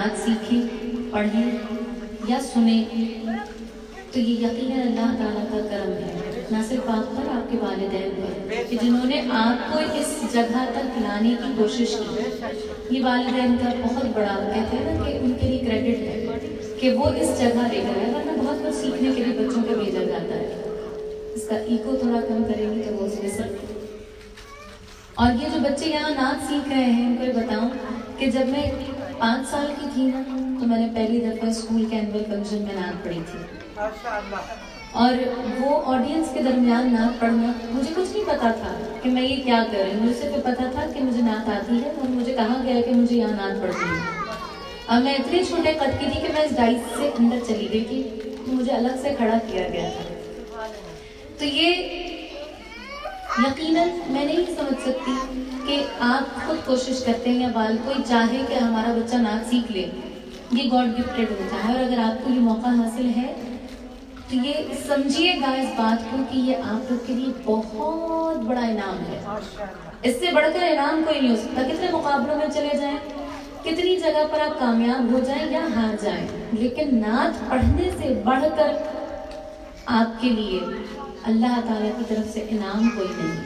नाच सीखें, पढ़ें या सुने तो ये यकीन अल्लाह ताला का करम है। ना सिर्फ़ आप पर, आपके वालिदैन पर, कि जिन्होंने आपको इस जगह तक लाने की कोशिश की। ये वालिदैन का बहुत बड़ा, कहते हैं ना कि उनके लिए क्रेडिट है, कि वो इस जगह लेकर आए वरना बहुत कुछ सीखने के लिए बच्चों को भेजा जाता है। इसका ईको थोड़ा कम करेंगे तो वो उसमें सब और ये जो बच्चे यहाँ नाच सीख रहे हैं, उनको बताऊँ कि जब मैं पाँच साल की थी ना तो मैंने पहली दफ़ा स्कूल के एनुअल फ़ंक्शन में नाच पढ़ी थी। और वो ऑडियंस के दरमियान नाच पढ़ना मुझे कुछ नहीं पता था कि मैं ये क्या कर रही हूँ। मुझे सिर्फ़ पता था कि मुझे नाच आती है और मुझे कहा गया कि मुझे यहाँ नाच पढ़ती है। और मैं इतने छोटे कद की थी कि मैं इस डाइस से अंदर चली गई थी तो मुझे अलग से खड़ा किया गया था। तो ये यकीनन, मैं नहीं समझ सकती कि आप खुद कोशिश करते हैं या बाल कोई चाहे कि हमारा बच्चा नाच सीख ले। ये गॉड गिफ्टेड होता है और अगर आपको ये मौका हासिल है तो ये समझिएगा इस बात को कि ये आप लोग के लिए बहुत बड़ा इनाम है। इससे बढ़कर इनाम कोई नहीं हो सकता। कितने मुकाबलों में चले जाएँ, कितनी जगह पर आप कामयाब हो जाएँ या हार जाएँ, लेकिन नाच पढ़ने से बढ़कर आपके लिए अल्लाह ताला की तरफ़ से इनाम कोई नहीं।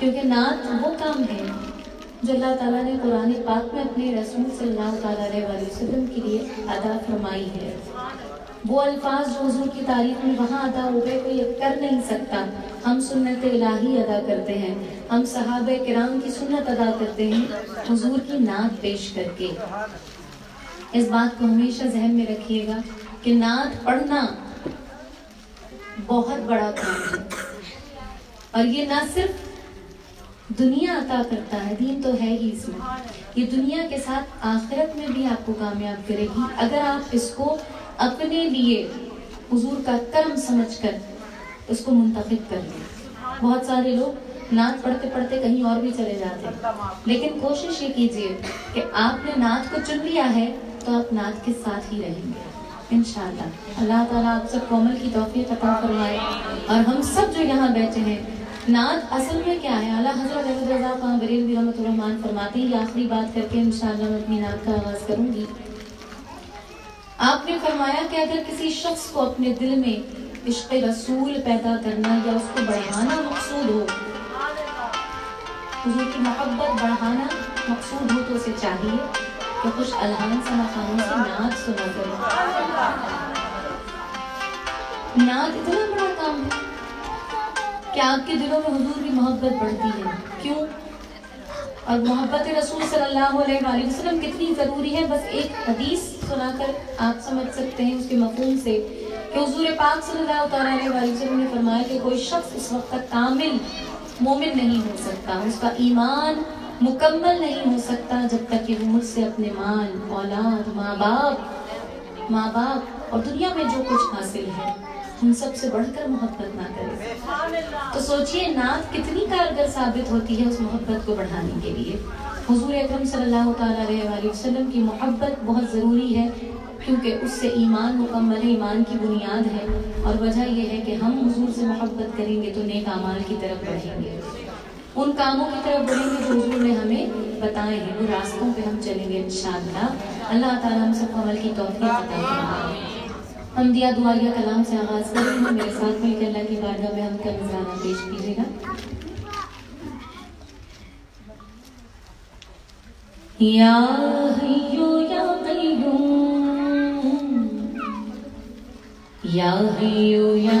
क्योंकि नात वो काम है जो अल्लाह ताला ने कुरान पाक में अपने रसूल सल्लल्लाहु अलैहि वसल्लम के लिए अदा फरमाई है। वो अल्फाज जो हजूर की तारीफ़ में वहाँ अदा हो गए, कोई कर नहीं सकता। हम सुन्नत इलाही अदा करते हैं। हम सहाब कराम की सुन्नत अदा करते हैं, हजूर की नात पेश करके। इस बात को हमेशा जहन में रखिएगा कि नात पढ़ना बहुत बड़ा काम है। और ये ना सिर्फ़ दुनिया अता करता है, दीन तो है ही इसमें। ये दुनिया के साथ आखिरत में भी आपको कामयाब करेगी। अगर आप इसको अपने लिए हुजूर का कर्म समझकर उसको मुंतखब कर लें। बहुत सारे लोग नात पढ़ते पढ़ते कहीं और भी चले जाते हैं। लेकिन कोशिश ये कीजिए कि आपने नात को चुन लिया है तो आप नात के साथ ही रहेंगे। इन अल्लाह ताला आप सब कोमल की तोफ़ी अता फरमाए। और हम सब जो यहाँ बैठे हैं, नात असल में क्या है? अला हज़रत रजा खान बरेलवी रहमान फरमाते हैं आखिरी बात करके इन मैं अपनी नात का आगाज़ करूँगी। आपने फरमाया कि अगर किसी शख्स को अपने दिल में इश्क रसूल पैदा करना या उसको बढ़ाना मकसूद हो, हुजूर की मोहब्बत बढ़ाना मकसूद हो तो उसे चाहिए। तो कुछ अलहान समा खानों से नाच सुना करो। नाच इतना बड़ा काम है कि आपके दिलों में हुजूर की मोहब्बत बढ़ती है। क्यों? और मोहब्बत रसूल सल्लल्लाहु अलैहि वसल्लम कितनी ज़रूरी है? बस एक हदीस सुनाकर आप समझ सकते हैं उसके मफहूम से कि हुजूर पाक सल्लल्लाहु अलैहि वसल्लम ने फरमाया कि कोई शख्स उस वक्त तक कामिल, मोमिन नहीं हो सकता। उसका ईमान मुकम्मल नहीं हो सकता जब तक कि वो मुझसे अपने माल औलाद माँ बाप माँ बाप और दुनिया में जो कुछ हासिल है, उन सबसे बढ़कर मोहब्बत ना करे। तो सोचिए नात कितनी कारगर साबित होती है उस मोहब्बत को बढ़ाने के लिए। हुजूर अकरम सल्लल्लाहु अलैहि वसल्लम की मोहब्बत बहुत ज़रूरी है, क्योंकि उससे ईमान, मुकम्मल ईमान की बुनियाद है और वजह यह है कि हम हुजूर से मोहब्बत करेंगे तो नेक अमाल की तरफ़ बढ़ेंगे। उन कामों की तरफ़ बढ़ेंगे जो हजूर ने हमें बताए हैं। वो रास्तों पे हम चलेंगे इंशाअल्लाह अल्लाह ताला हम सबको अमल की तौफीक हम दिया दुआया कलाम से आगाज़ करेंगे। मेरे साथ मिलकर अल्लाह की बारगाह में हम का नजराना पेश कीजिएगा। या हय्यो या या हय्यो या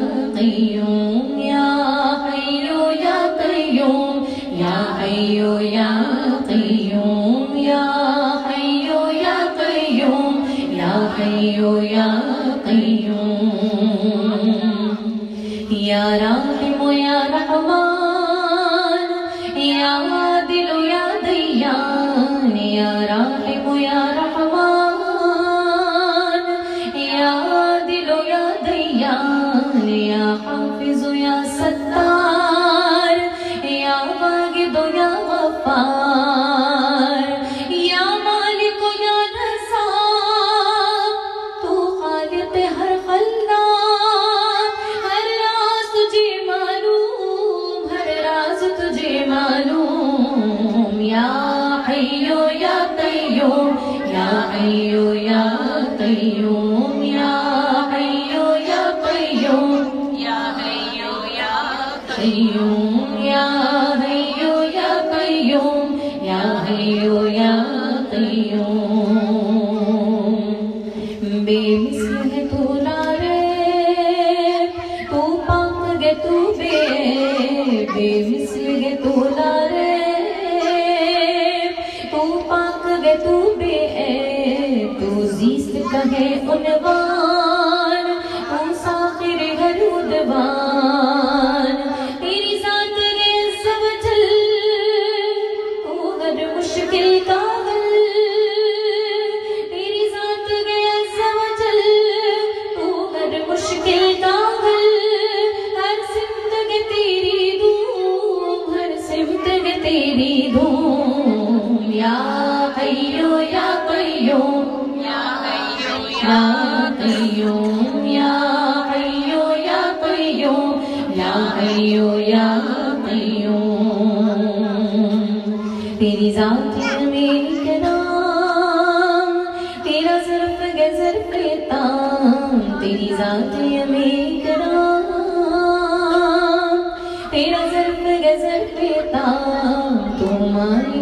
divine. one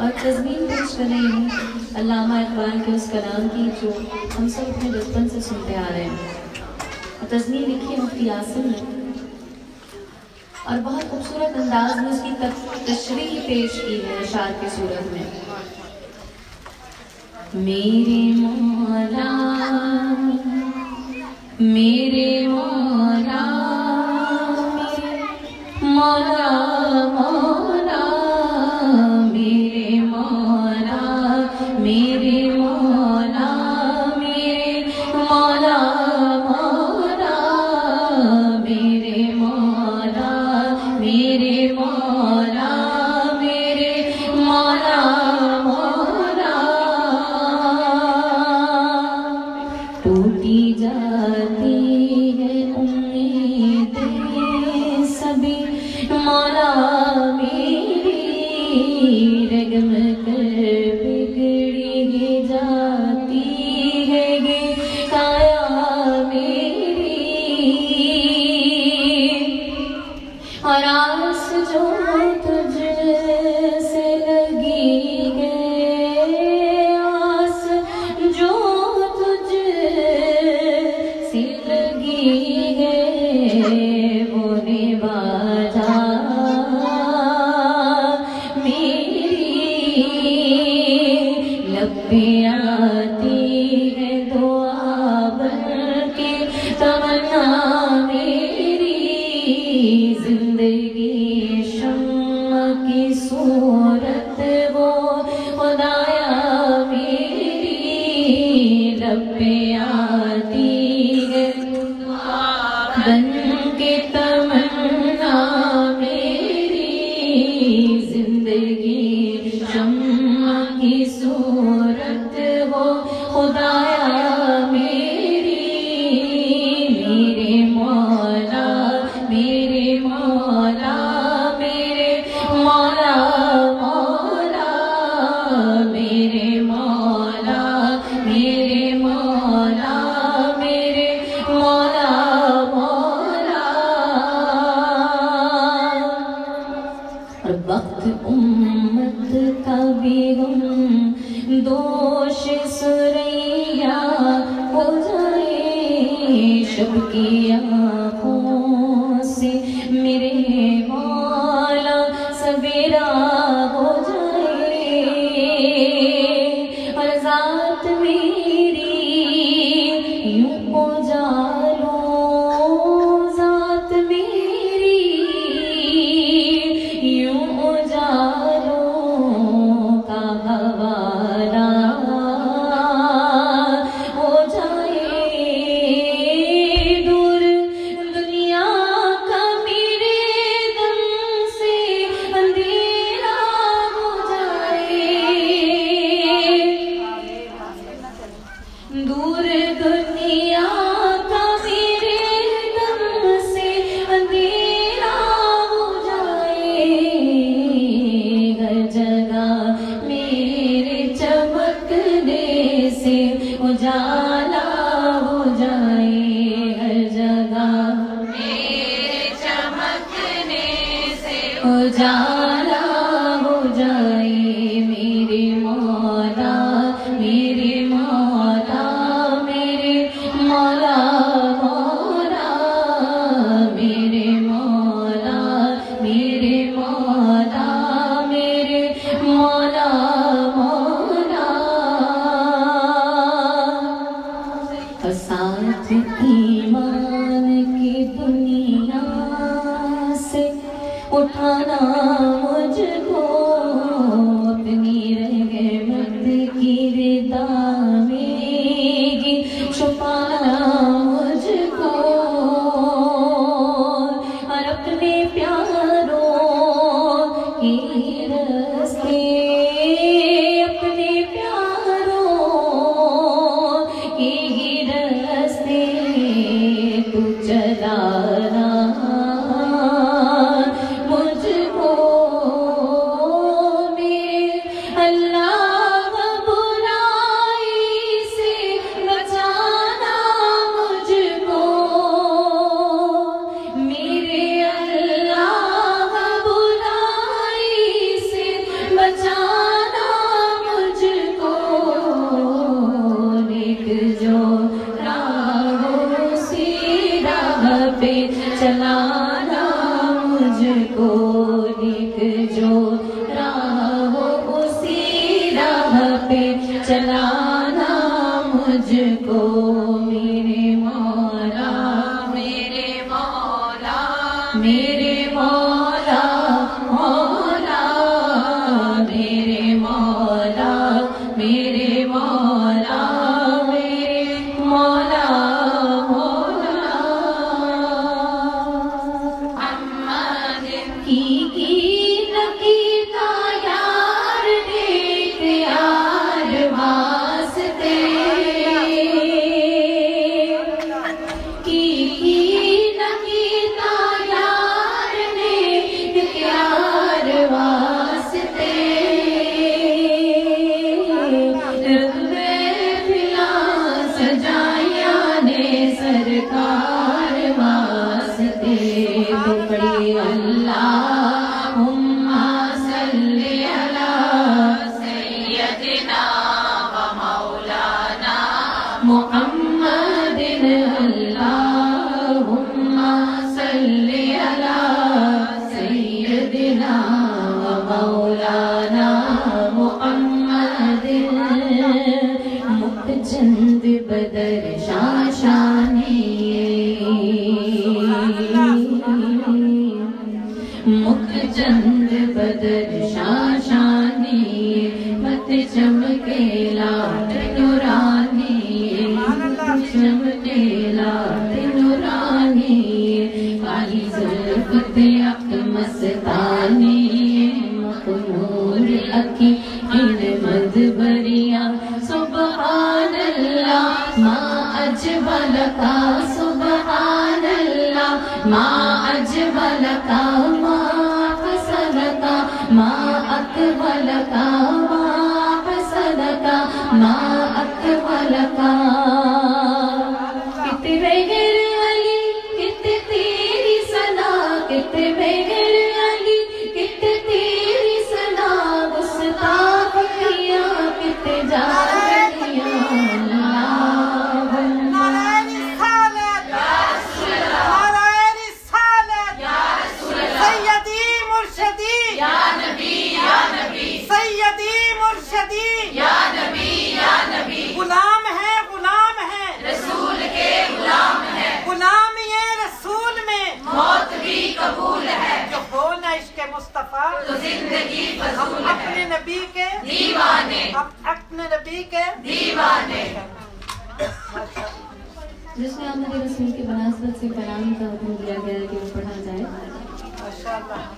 और तजमीन पेश कर रहे हैं अलामा इकबाल के उस कलाम की जो हम सब अपने बचपन से सुनते आ रहे हैं। और तजमीन लिखी मुफ्ती आसम ने। और बहुत खूबसूरत अंदाज में उसकी तशरी पेश की है शार की सूरत में। मेरे मोला मेरे मोला মরা Kamanya उम्मत कवि हम दोष सुरैया हो जाए शब किया फसाद ईमान की दुनिया से उठाना चंद बदर शाशा वफा तो ज़िंदगी अपने नबी के। दीवाने। अपने नबी के। दीवाने। जिसमें आमद रसूल के मुनासबत से कलाम का हुक्म दिया गया है कि वो पढ़ा जाए।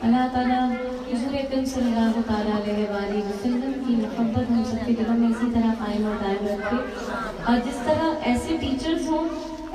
अल्लाह ताला हजूर अकरम सल्लल्लाहु तआला अलैहि वसल्लम की मोहब्बत हम सबके दिलों में इसी तरह कायम और दायम रखे। और जिस तरह ऐसे टीचर्स हों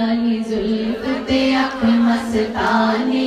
कहीं जुल्फ पे अख मस्तानी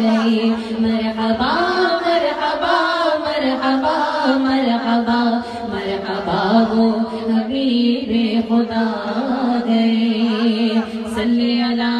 गई मरहबा मरहबा मरहबा मरहबा मरहबा हो हबीब खुदा गए सल्लल्लाहु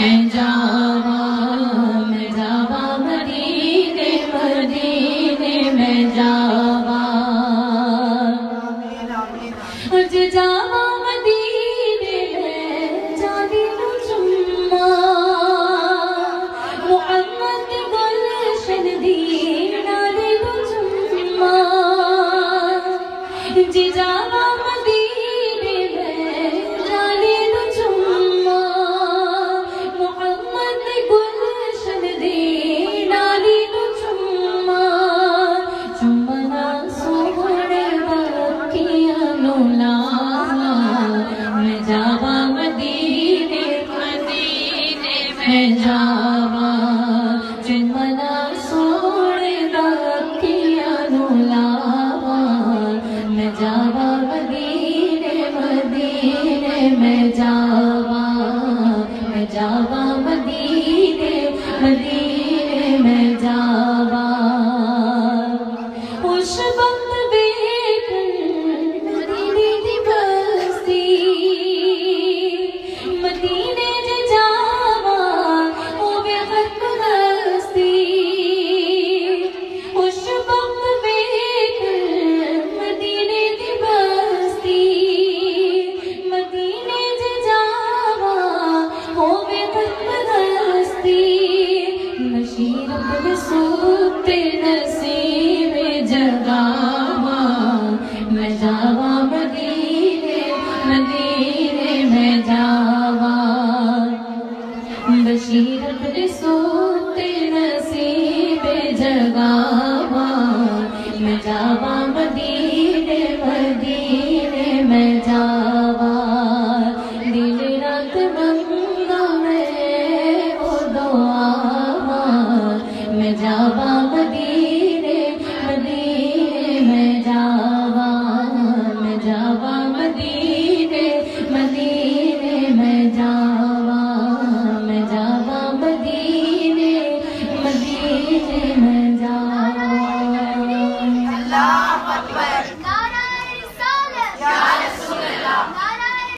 मैं जावा